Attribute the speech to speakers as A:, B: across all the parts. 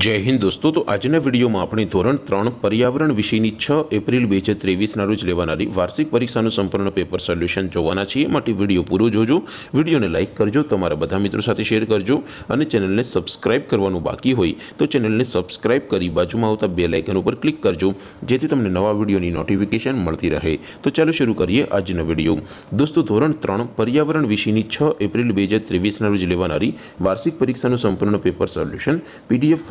A: જય હિન્દ દોસ્તો, તો આજના વિડીયોમાં આપણે ધોરણ ત્રણ પર્યાવરણ વિષયની છ એપ્રિલ બે હજાર ત્રેવીસના રોજ લેવાનારી વાર્ષિક પરીક્ષાનું સંપૂર્ણ પેપર સોલ્યુશન જોવાના છીએ. માટે વીડિયો પૂરો જોજો. વિડીયોને લાઇક કરજો, તમારા બધા મિત્રો સાથે શેર કરજો અને ચેનલને સબસ્ક્રાઇબ કરવાનું બાકી હોય તો ચેનલને સબસ્ક્રાઇબ કરી બાજુમાં આવતા બે લાઇકન ઉપર ક્લિક કરજો, જેથી તમને નવા વિડીયોની નોટિફિકેશન મળતી રહે. તો ચાલો શરૂ કરીએ આજનો વીડિયો. દોસ્તો, ધોરણ ત્રણ પર્યાવરણ વિષયની છ એપ્રિલ બે હજાર ત્રેવીસના રોજ લેવાનારી વાર્ષિક પરીક્ષાનું સંપૂર્ણ પેપર સોલ્યુશન પીડીએફ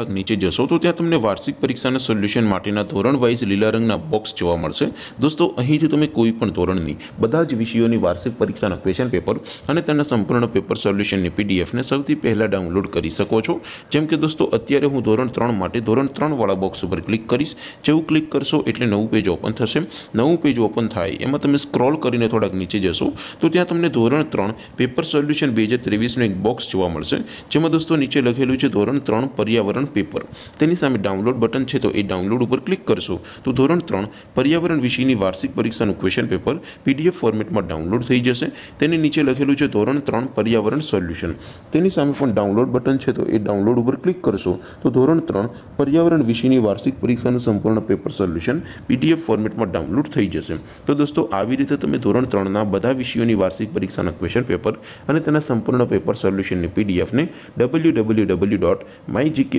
A: થોડાક નીચે જશો તો ત્યાં તમને વાર્ષિક પરીક્ષાના સોલ્યુશન માટેના ધોરણ વાઇઝ લીલા રંગના બોક્સ જોવા મળશે. દોસ્તો, અહીંથી તમે કોઈ પણ ધોરણની, બધા જ વિષયોની વાર્ષિક પરીક્ષાના ક્વેશ્ચન પેપર અને તેના સંપૂર્ણ પેપર સોલ્યુશનની પીડીએફને સૌથી પહેલાં ડાઉનલોડ કરી શકો છો. જેમ કે દોસ્તો, અત્યારે હું ધોરણ ત્રણ માટે ધોરણ ત્રણવાળા બોક્સ ઉપર ક્લિક કરીશ. જેવું ક્લિક કરશો એટલે નવું પેજ ઓપન થશે. નવું પેજ ઓપન થાય, એમાં તમે સ્ક્રોલ કરીને થોડાક નીચે જશો તો ત્યાં તમને ધોરણ ત્રણ પેપર સોલ્યુશન બે હજાર ત્રેવીસનું એક બોક્સ જોવા મળશે. જેમાં દોસ્તો નીચે લખેલું છે ધોરણ ત્રણ પર્યાવરણ પેપર. તેની સામે ડાઉનલોડ બટન છે તો એ ડાઉનલોડ ઉપર ક્લિક કરશો. તો ધોરણ ત્રણ, પર્યાવરણ વિષયની વાર્ષિક પરીક્ષાનું ક્વેશ્ચન પેપર પીડીએફ ફોર્મેટમાં ડાઉનલોડ થઈ જશે. તેની નીચે લખેલું છે ધોરણ ત્રણ, પર્યાવરણ સોલ્યુશન તેની સામે પણ ડાઉનલોડ બટન છે તો એ ડાઉનલોડ ઉપર ક્લિક કરશો. તો ધોરણ ત્રણ, પર્યાવરણ વિષયની વાર્ષિક પરીક્ષાનું સંપૂર્ણ પેપર સોલ્યુશન પીડીએફ ફોર્મેટમાં ડાઉનલોડ થઈ જશે. તો દોસ્તો, આવી રીતે તમે ધોરણ ત્રણના બધા વિષયોની વાર્ષિક પરીક્ષાના ક્વેશ્ચન પેપર અને તેના સંપૂર્ણ પેપર સોલ્યુશનની પીડીએફને W W W dot my GK